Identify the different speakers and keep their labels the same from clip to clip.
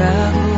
Speaker 1: 독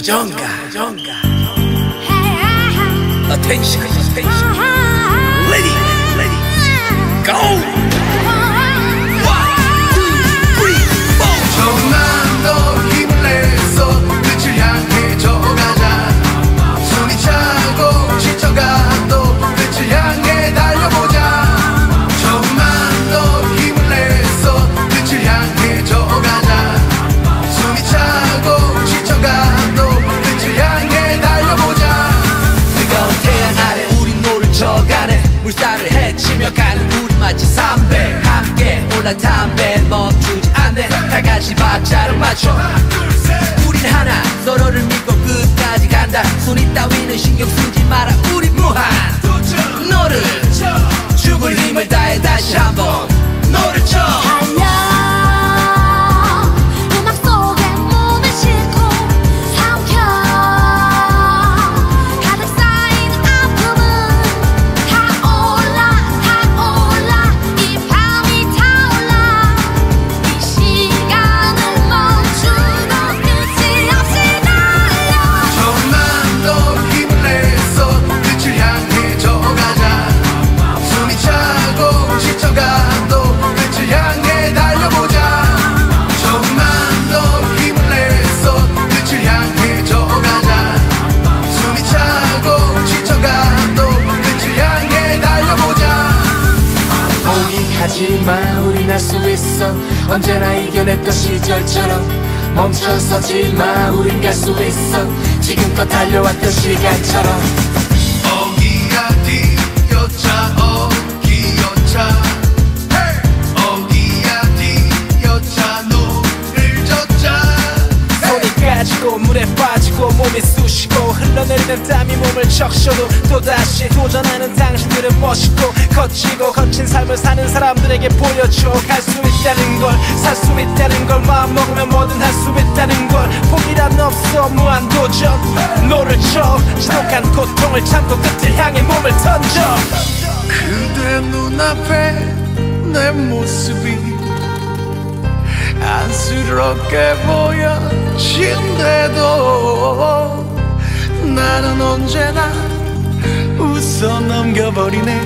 Speaker 2: 조정가 올라 담배 멈추지 않네. 다 같이 박자를 맞춰. 우린 하나 서로를 믿고 끝까지 간다. 순위 따위는 신경 쓰지 마라 우리 무한. 너를 죽을 힘을 다해 다시 한번
Speaker 3: 이겨냈던 시절처럼 멈춰서지 마. 우린 갈 수 있어. 지금껏 달려왔던 시간처럼
Speaker 2: 물에 빠지고 몸이 쑤시고 흘러내리는 땀이 몸을 적셔도 또다시 도전하는 당신들은 멋있고 거치고 거친 삶을 사는 사람들에게 보여줘. 갈 수 있다는 걸 살 수 있다는 걸 마음먹으면 뭐든 할 수 있다는 걸. 포기란 없어 무한도전. 노를 쳐 지독한 고통을 참고 끝을 향해 몸을 던져.
Speaker 4: 그대 눈앞에 내 모습이 안쓰럽게 보여진대도 나는 언제나 웃어 넘겨버리네.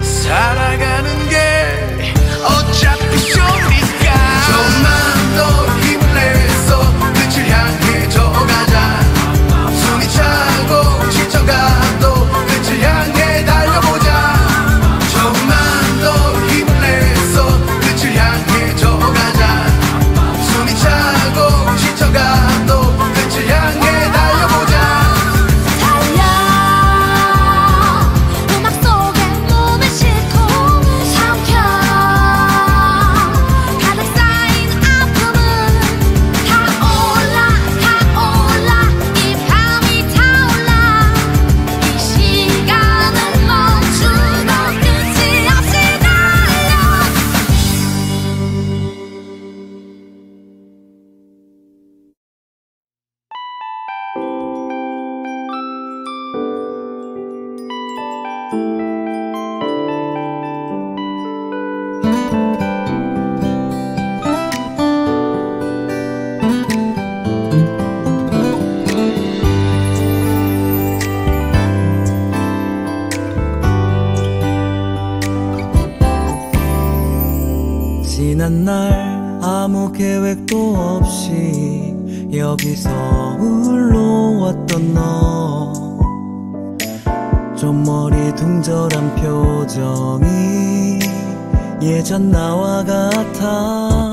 Speaker 4: 살아가는 게 어차피 쇼니까. 좀만 더
Speaker 5: 지난 날 아무 계획도 없이 여기서 흘러왔던 너. 좀 머리 둥절한 표정이 예전 나와 같아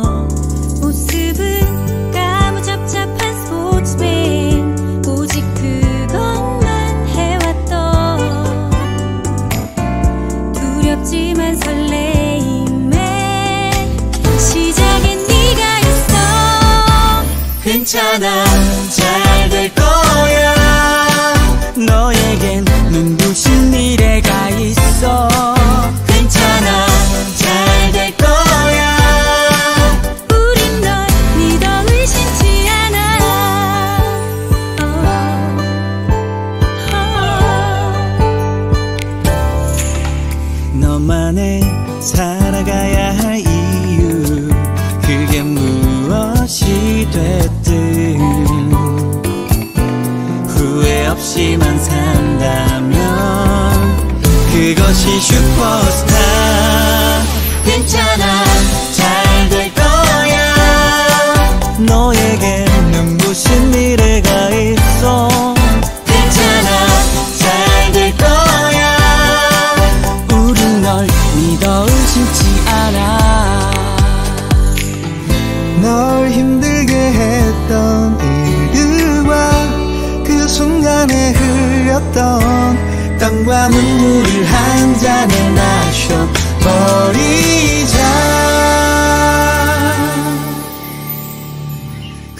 Speaker 5: 괜찮아. 잘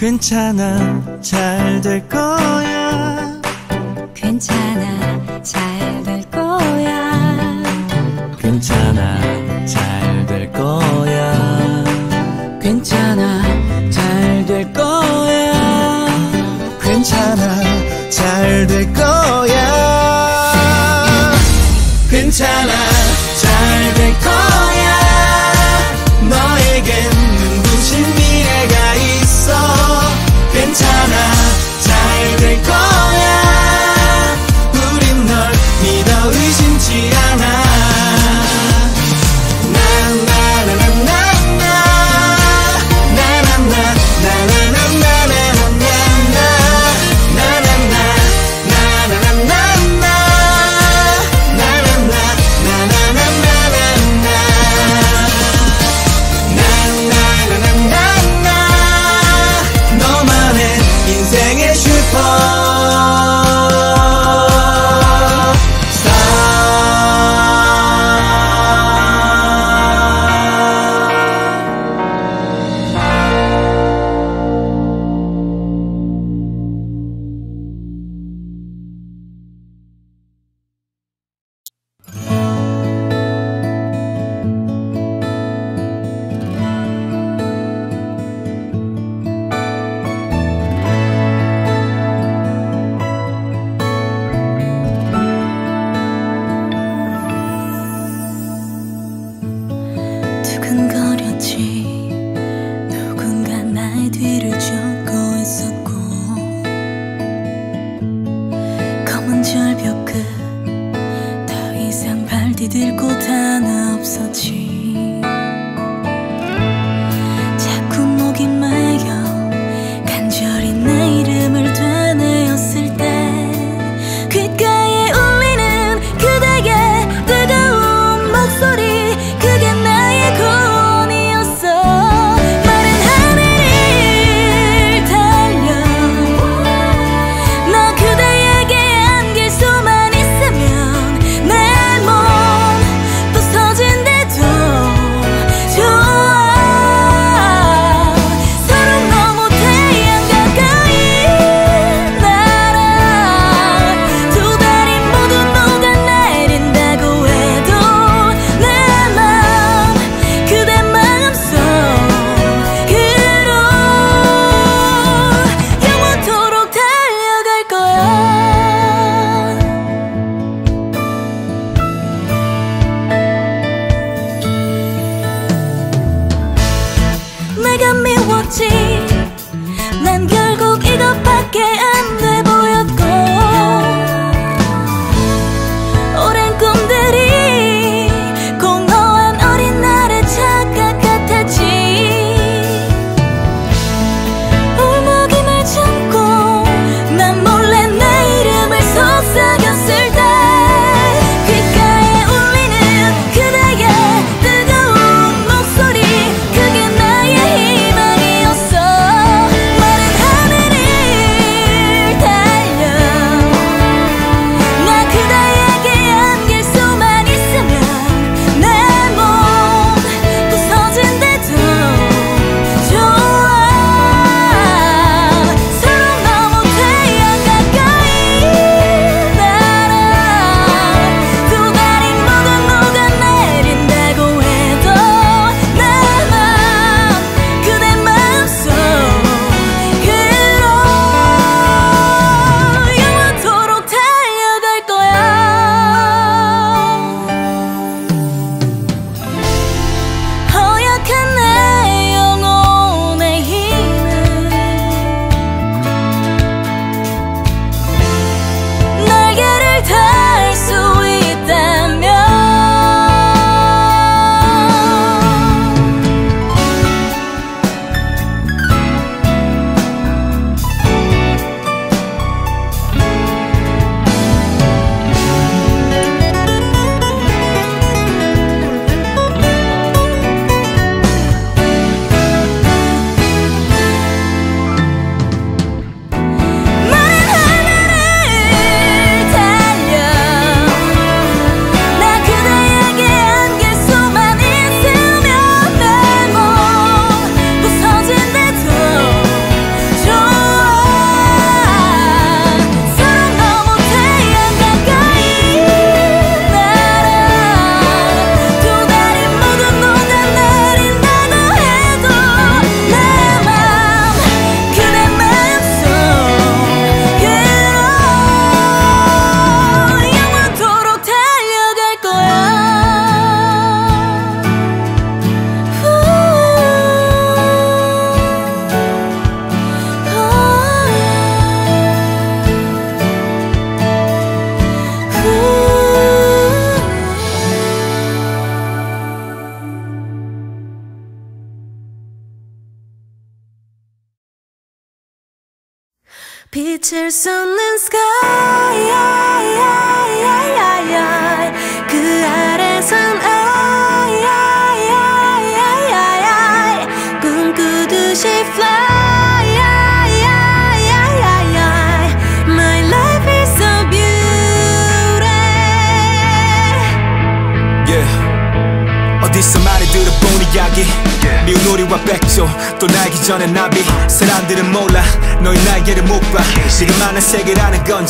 Speaker 5: 괜찮아 잘 될 거야. 괜찮아 잘 될 거야. 괜찮아 잘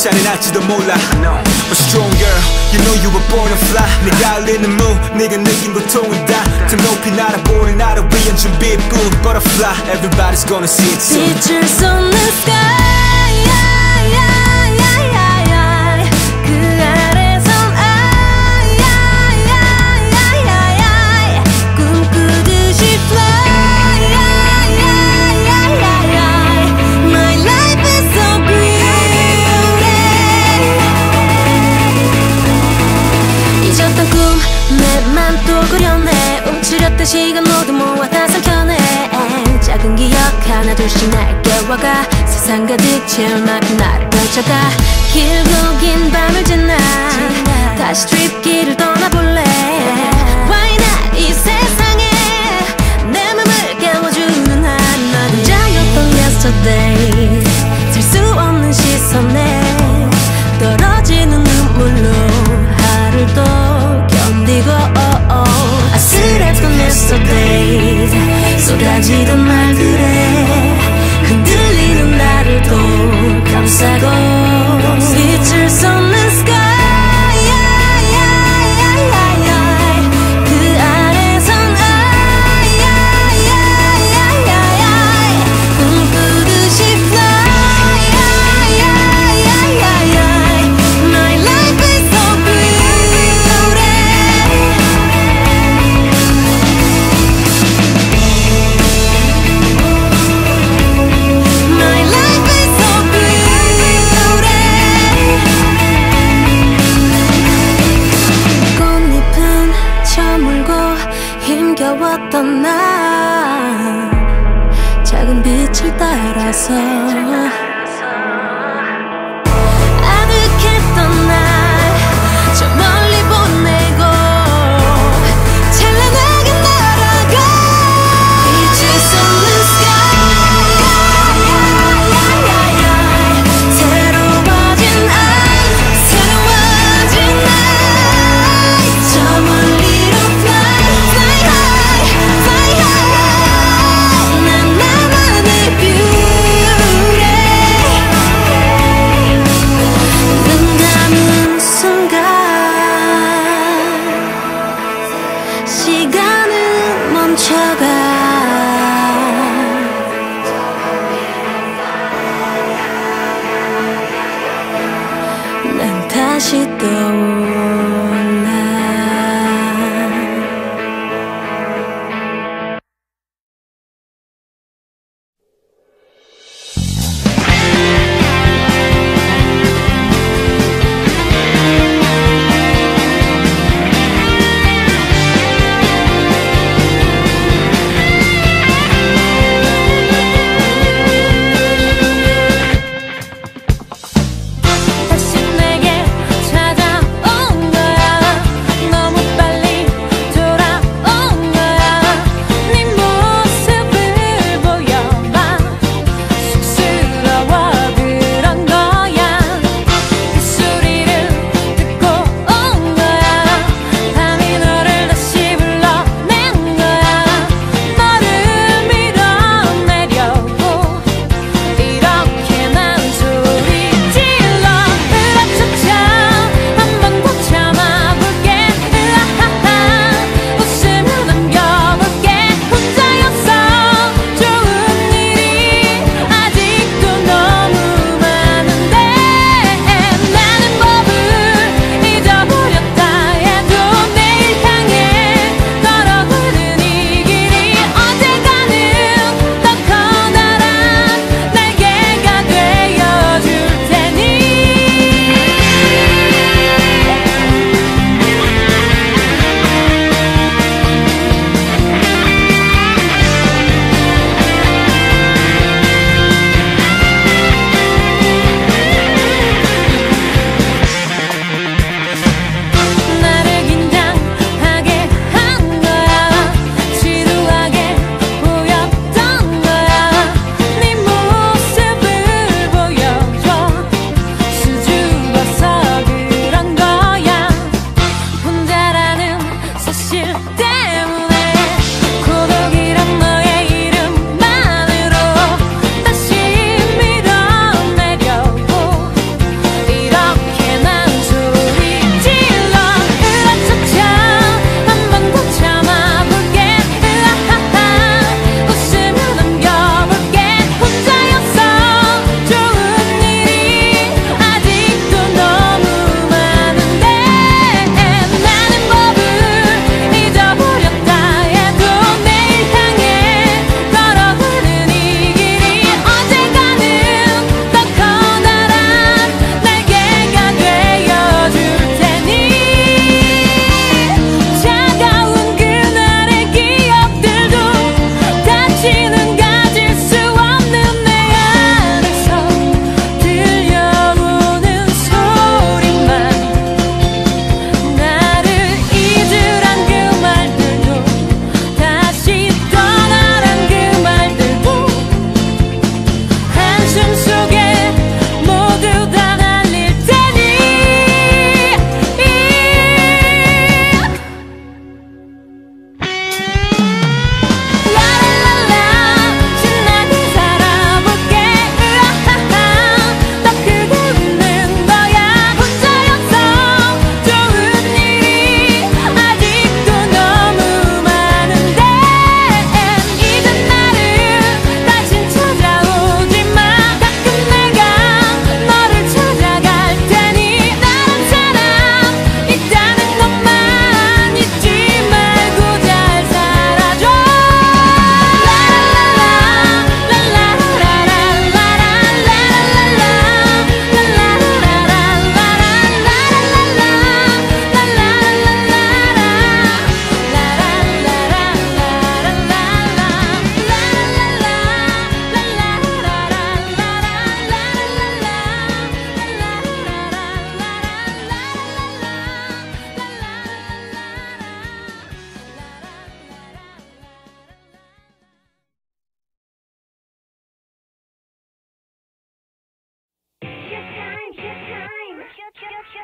Speaker 6: shouting out to the no. But strong girl, you know you were born to fly. 네가 알리는 무, 네가 느낀 고통은 다더 높이 날아보는 나를 be a Butterfly, everybody's gonna see it soon.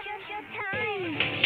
Speaker 6: 순간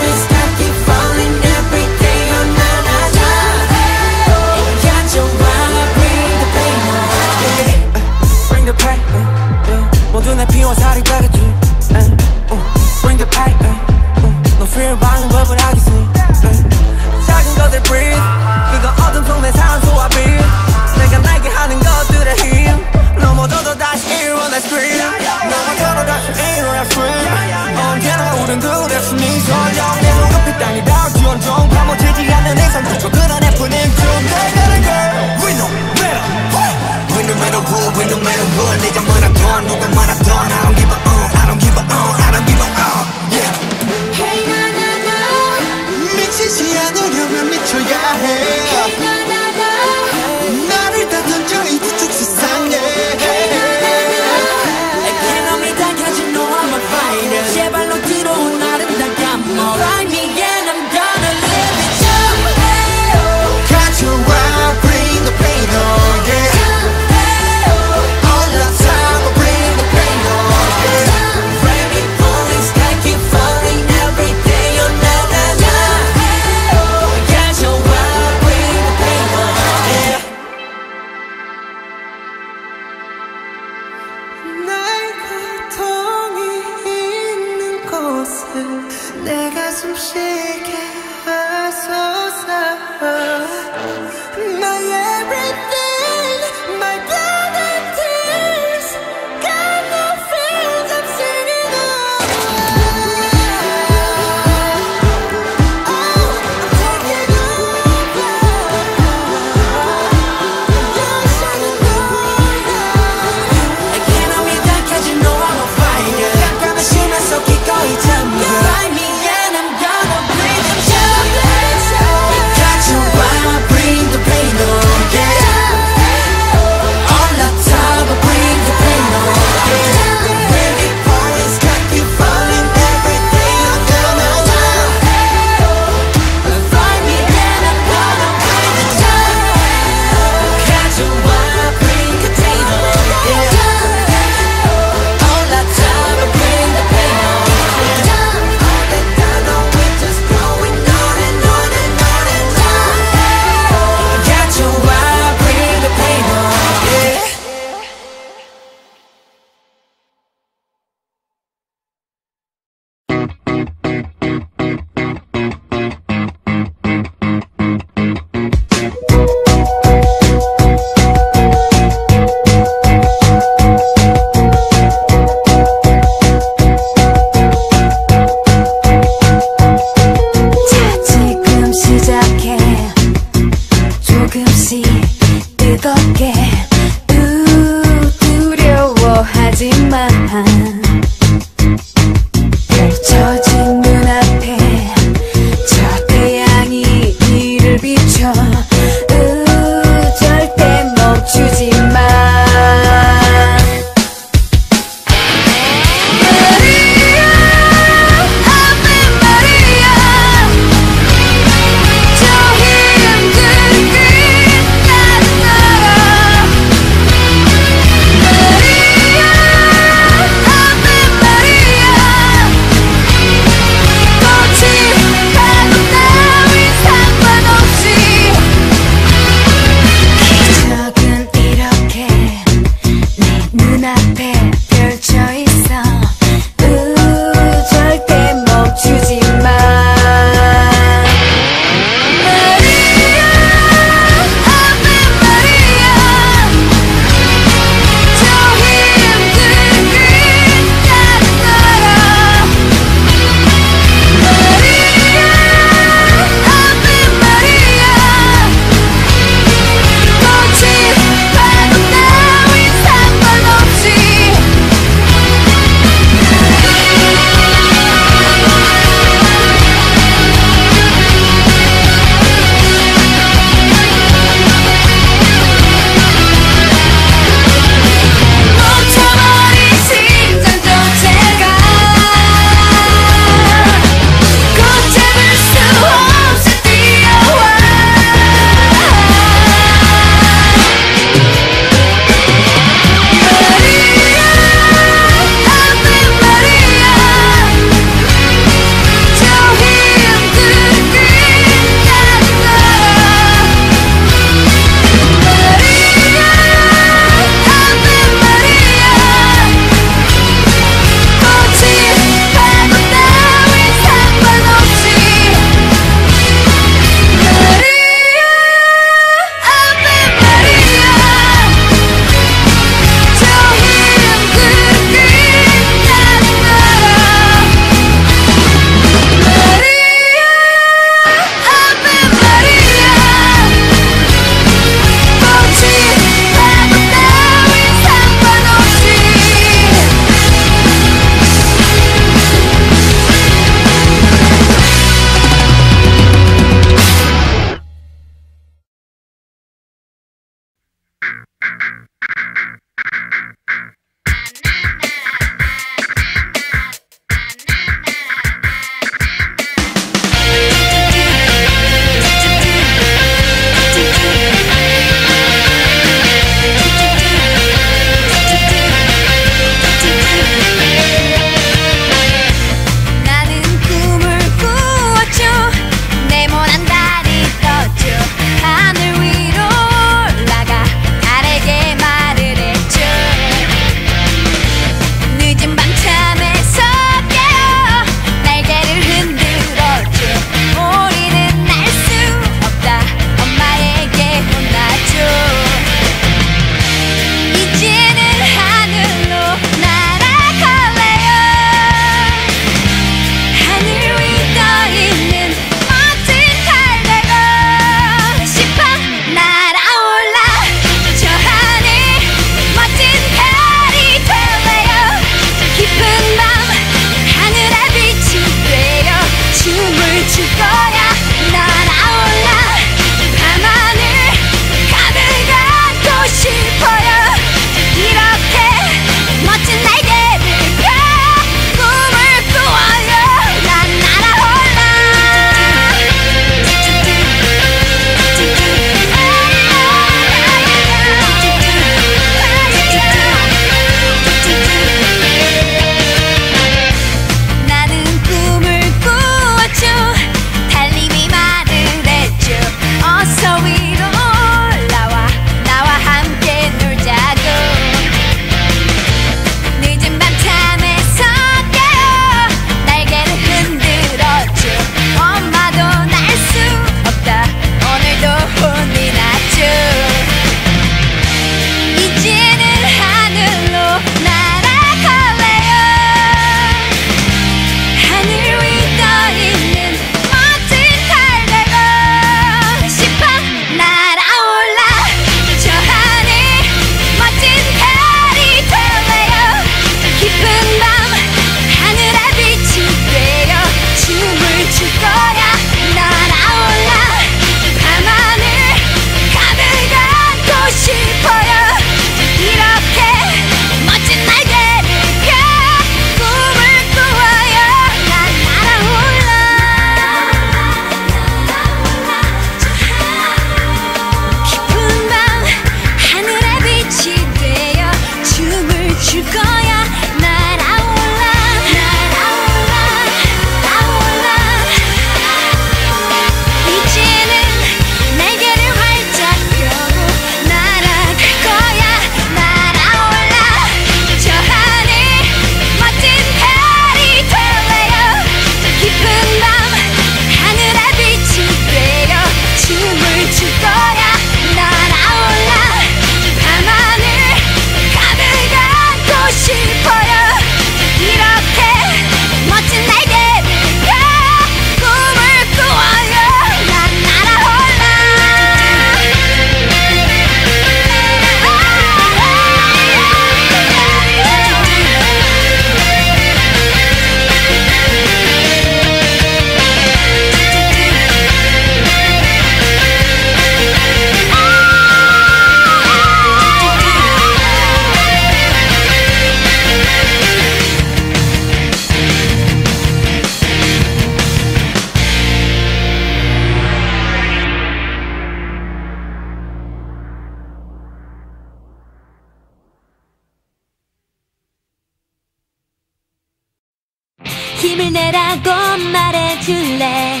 Speaker 6: 그대라고 말해줄래?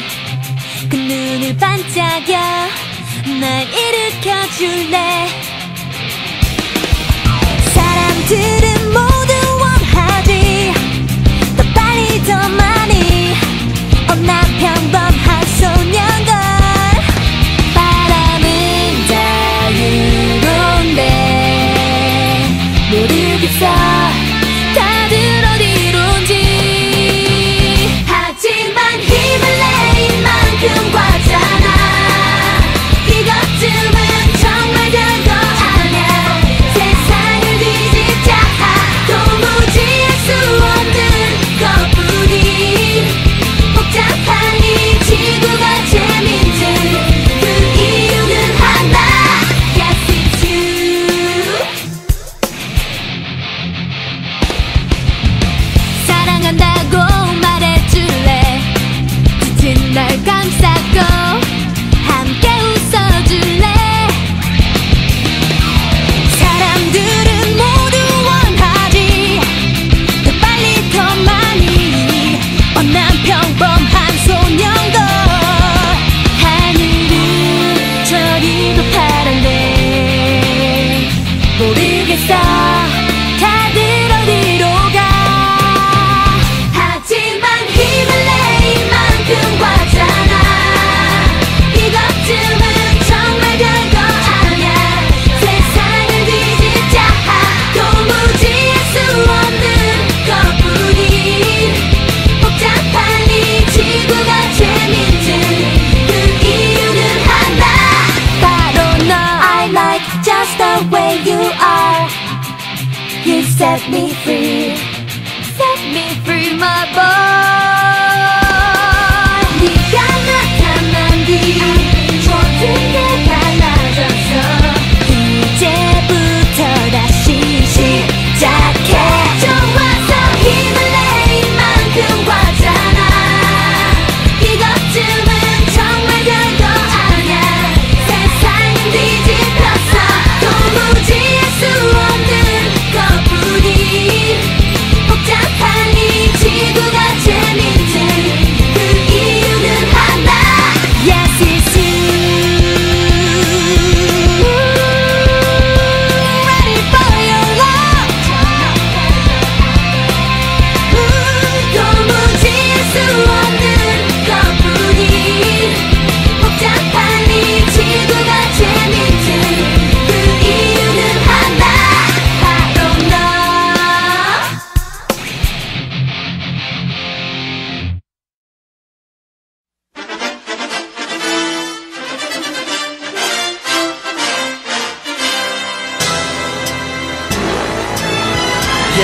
Speaker 6: 그 눈을 반짝여 날 일으켜줄래? 사람들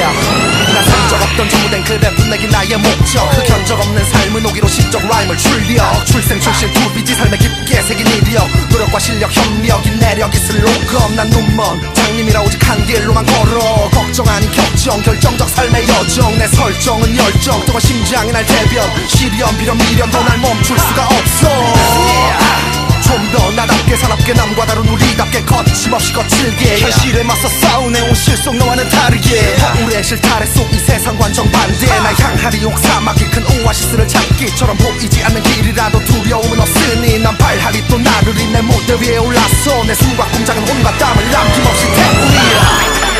Speaker 6: 거야. 나
Speaker 4: 성적 없던 전부된 그 글에 분내기 나의 목적. 그 견적 없는 삶은 오기로 시적 라임을 출력 출생 출신 두비지 삶에 깊게 새긴 이력. 노력과 실력 협력이 내력이 슬로건 난 눈먼 장님이라 오직 한 길로만 걸어. 걱정 아닌 격정 결정적 삶의 여정. 내 설정은 열정. 또한 심장이 날 대변. 시련 비련 미련 더 날 멈출 수가 없어. 좀 더 나답게 사납게 남과 다른 우리답게 거침없이 거칠게. 현실에 맞서 싸우네온 실속 너와는 다르게. 우울의 실타래 속 이 세상 완전 반대. Ah. 나 향하리 옥사막이 큰 오아시스를 찾기처럼 보이지 않는 길이라도 두려움은 없으니 난 발하리 또 나르리 내 무대 위에 올라서 내 숨과 공장은 온갖 땀을 남김없이 태우리라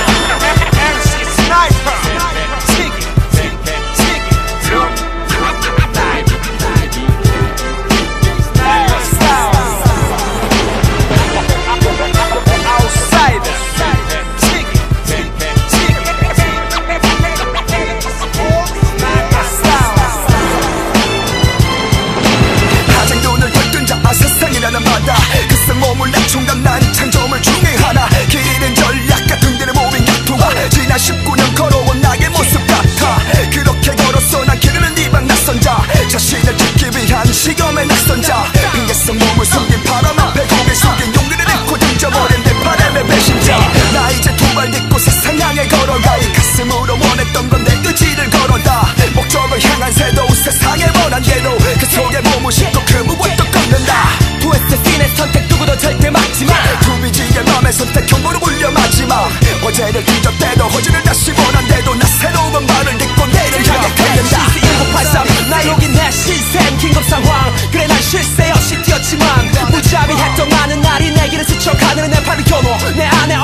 Speaker 4: 척
Speaker 3: 하늘은 내 팔을 겨누어 내 안에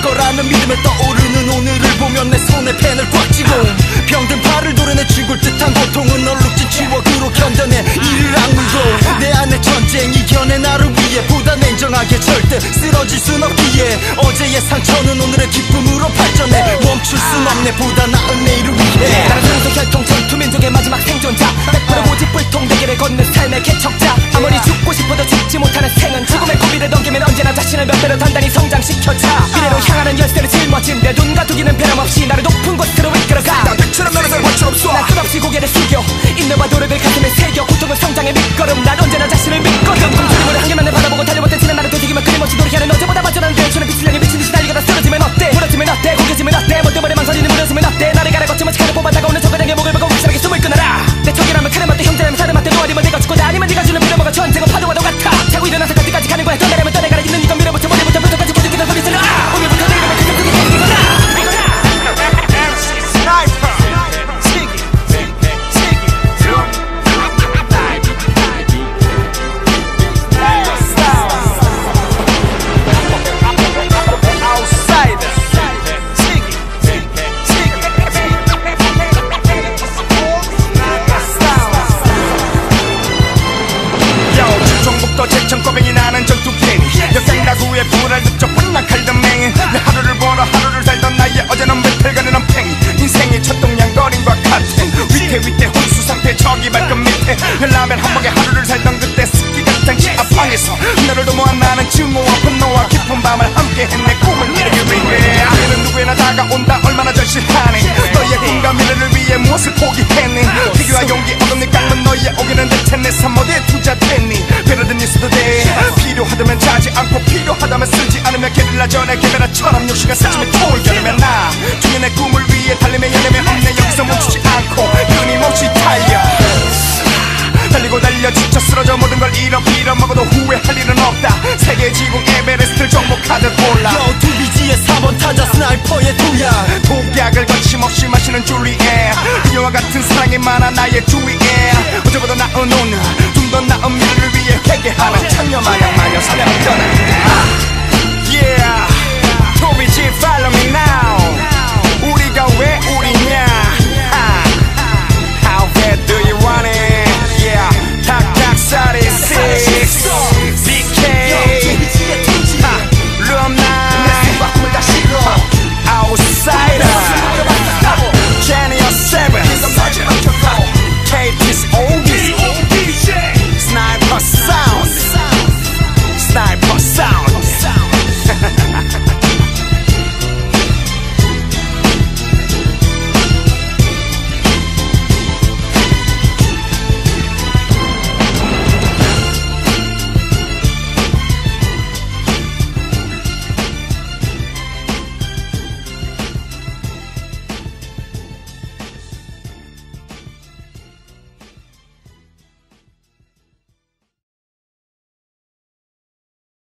Speaker 3: 거라는 믿음에 떠오르는 오늘을 보면 내 손에 펜을 꽉 쥐고 병든 팔을 도려내 죽을 듯한 고통은 얼룩진 추억으로 견뎌내 이를 악물고 내 안에 전쟁 이겨내 나를 위해 보다 냉정하게 절대 쓰러질 순 없기에 어제의 상처는 오늘의 기쁨으로 발전해 멈출 순 없네. 보다 나 많은 열쇠를 짊어진 내 눈과 두기는 변함없이 나를 높은 곳으로 이끌어가. 난 백처럼 너는 절반처럼 쏴난 끝없이 고개를 숙여.
Speaker 7: 다가온다. 얼마나 절실하니? 너의 꿈과 미래를 위해 무엇을 포기했니? 비교와 용기 얻은 깎는 너의 오기는 대텐내 삶 어디에 투자됐니? 배려된 뉴스도 돼. 필요하다면 자지 않고 필요하다면 쓰지 않으면 게릴라 전에 게릴라처럼 6시간 쓰지면 토일 겨루면 나 중인의 꿈을 위해 달림에 연념이 없네 여기서 멈추지 않고 흔들려 지쳐 쓰러져 모든 걸 잃어 잃어먹어도 후회할 일은 없다. 세계 지붕 에베레스트를 정복하듯 올라.
Speaker 3: 너 두비지의 4번 타자 스나이퍼의 도약
Speaker 7: 독약을 거침없이 마시는 줄리에 그녀와 같은 사랑이 많아 나의 주위에. 어제보다 나은 오늘 좀 더 나은 미래를 위해 회개하는 창녀 마냥 마녀 사냥 떠나 Yeah 도비지 follow me now. 우리가 왜 우리 star.